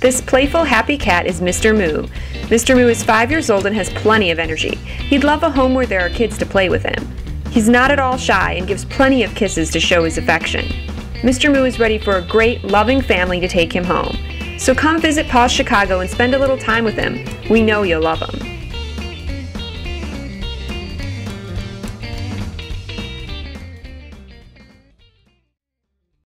This playful, happy cat is Mr. Moo. Mr. Moo is five years old and has plenty of energy. He'd love a home where there are kids to play with him. He's not at all shy and gives plenty of kisses to show his affection. Mr. Moo is ready for a great, loving family to take him home. So come visit Paws Chicago and spend a little time with him. We know you'll love him.